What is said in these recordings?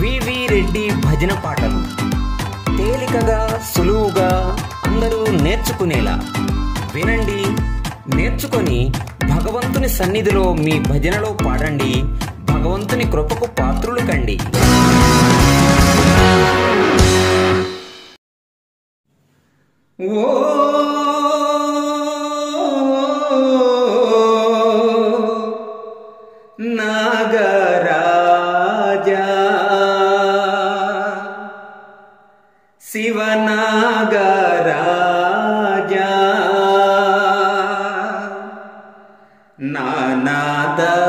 వివి రెడ్డి భజన పాటలు. తేలికగా సులువుగా అందరూ నేర్చుకునేలా. వినండి నేర్చుకొని భగవంతుని సన్నిధిలో మీ భజనలో పాడండి భగవంతుని కృపకు పాత్రులు కండి. ఓ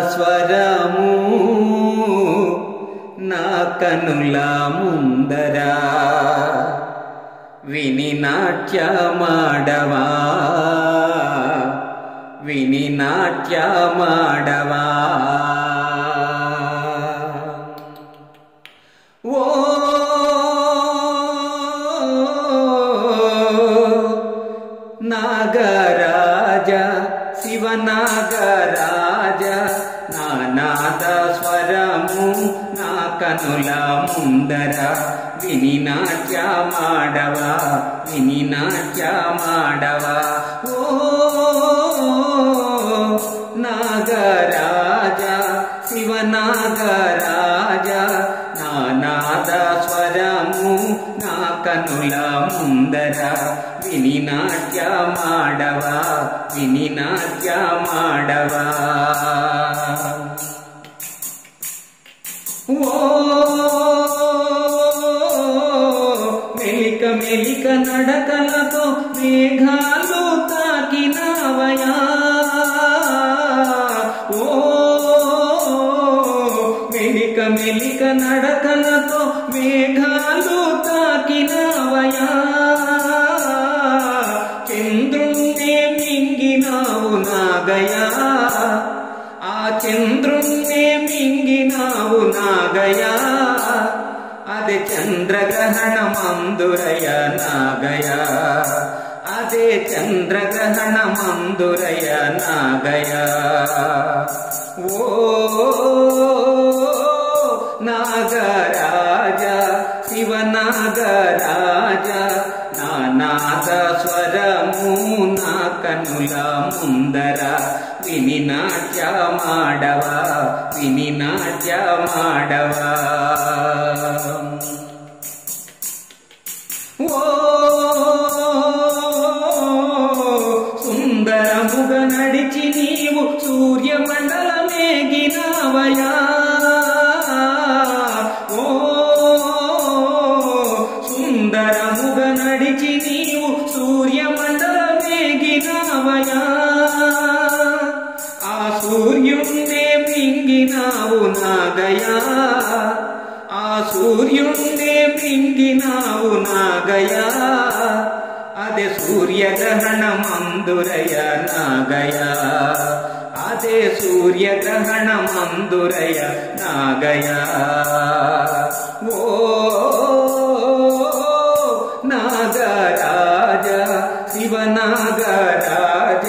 స్వరము నా కనుల ముందరా. విని నాట్యమాడవా? విని నాట్యమాడవా? కనుల ముందర విని నాట్యమాడవా విని నాట్యమాడవా ఓ నాగరాజ శివనాగరాజ నానాద స్వరము నా కనుల ముందర విని నాట్యమాడవా విని నాట్యమాడవా మెలిక మెలిక నడకలతో మేఘాలు తాకినవయా ఓ మెలిక మెలిక నడకలతో మేఘాలు తాకినవయా చంద్రుణ్ణే మింగినావు నాగయా ఆ చంద్రుణ్ణే చంద్రగ్రహణమందురయ నాగయ. అదే చంద్రగ్రహణమందురయ నాగయ. ఓ నాగరాజ శివనాగరాజ నానాద స్వరము నా కనుల ముందర. విని నాట్య నాట్యమాడవా విని నాట్య మాడవా మరిచి నడిచి నీవు సూర్యమండలమేగినవయా ఓ సుందరముగ నడిచి నీవు సూర్యమండలమేగినవయా ఆ సూర్యుణ్ణే మింగినావు నాగయా ఆ సూర్యుణ్ణే మింగినావు నాగయా అదే సూర్యగ్రహణమందురయ నాగయా అదే సూర్యగ్రహణమందురయ నాగయా ఓ నాగరాజ శివనాగరాజ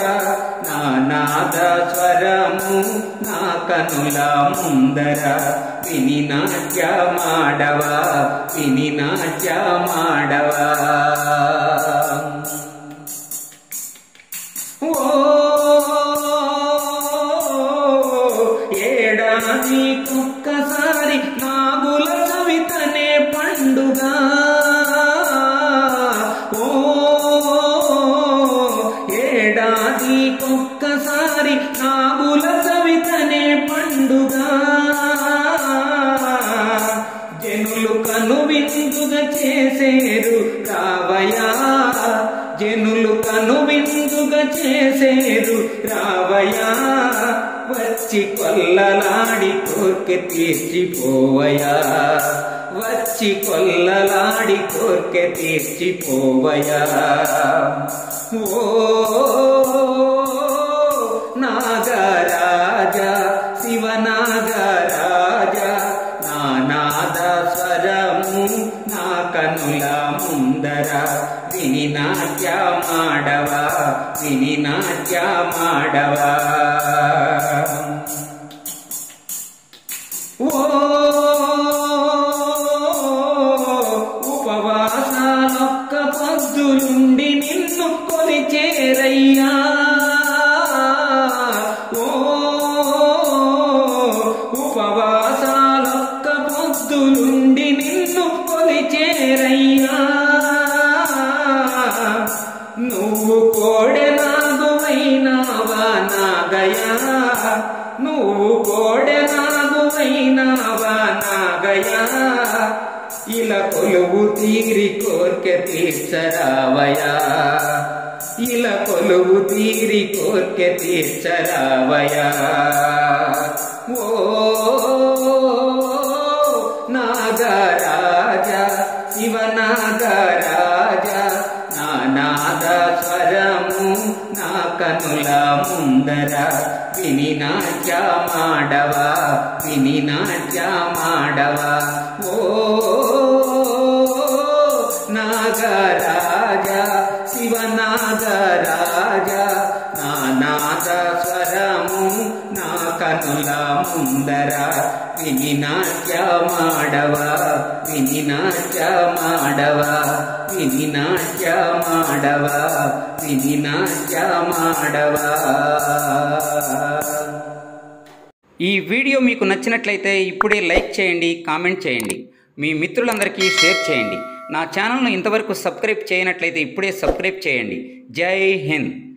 నానాద స్వరము నా కనుల ముందర విని నాట్యమాడవా విని నాట్యమాడవా ఓ ఏడాది ఒక్కసారి నాగుల చవితనే పండుగ. ఓ ఏడాది ఒక్కసారి నాగుల చవితనే పండుగ. జనులు కను విందుగా చేసేరు రావయా జనులు కను విందుగా చేసేరు రావయా వచ్చి కొల్లలాడి కోర్కె తీర్చిపోవయా? వచ్చి కొల్లలాడి కోర్కె తీర్చిపోవయా? ఓ స్వరము నా కనుల ముందర. విని నాట్యమాడవా విని నాట్యమాడవా ఓ నువ్వు కోడెనాగువైనావా నాగయా ఇలా కొలువు తీరి కోర్కె తీర్చరావయా ఇలా కొలువు తీరి కోర్కె తీర్చరావయా ఓ నాగరాజా శివ నాగరాజా నా నాద స్వరం నా కనుల ముందర విని నాట్యమాడవా విని నాట్యమాడవా ఓ నాగరాజా శివ నాగరాజా నా నాద స్వరము నా కనుల ముందర విని నాట్యమాడవా విని నాట్యమాడవా విని నాట్యమాడవా విని నాట్యమాడవా ఈ వీడియో మీకు నచ్చినట్లయితే ఇప్పుడే లైక్ చేయండి కామెంట్ చేయండి. మీ మిత్రులందరికీ షేర్ చేయండి. నా ఛానల్ను ఇంతవరకు సబ్స్క్రైబ్ చేయనట్లయితే ఇప్పుడే సబ్స్క్రైబ్ చేయండి. జై హింద్.